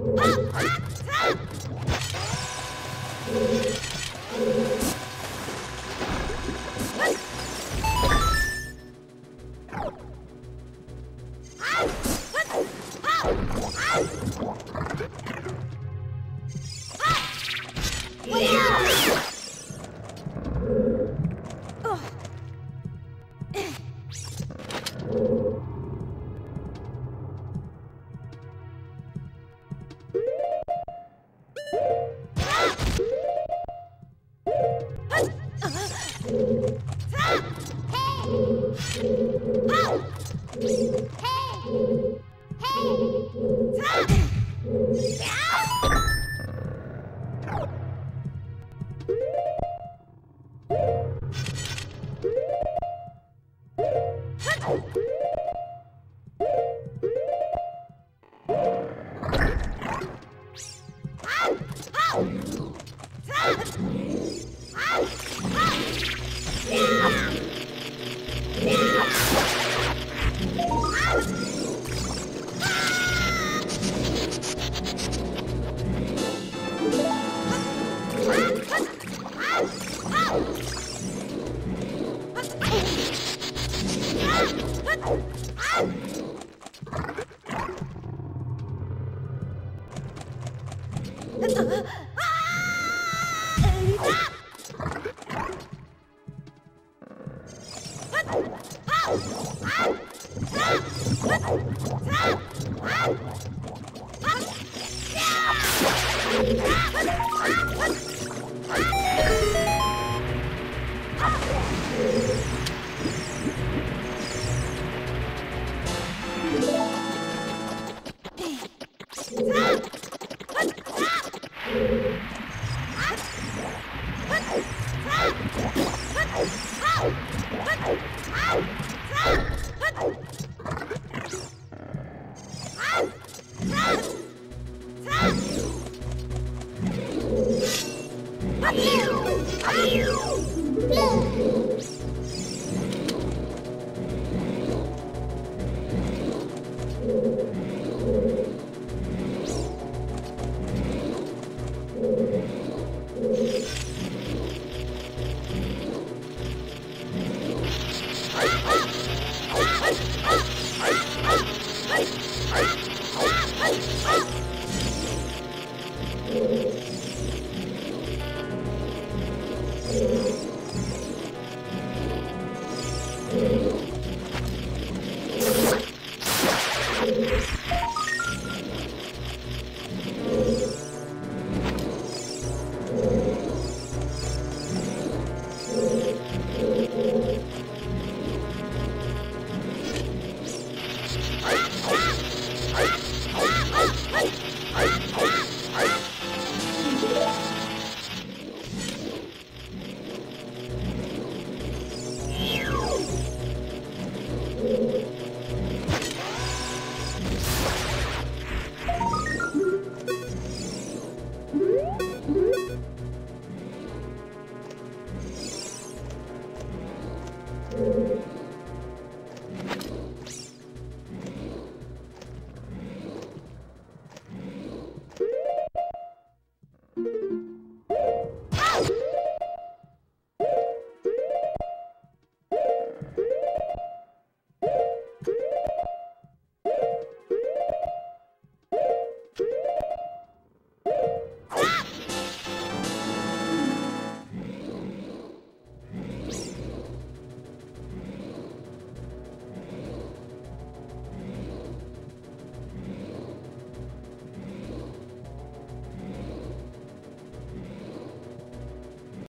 Up, up, up! Bye. Ah! Blue. you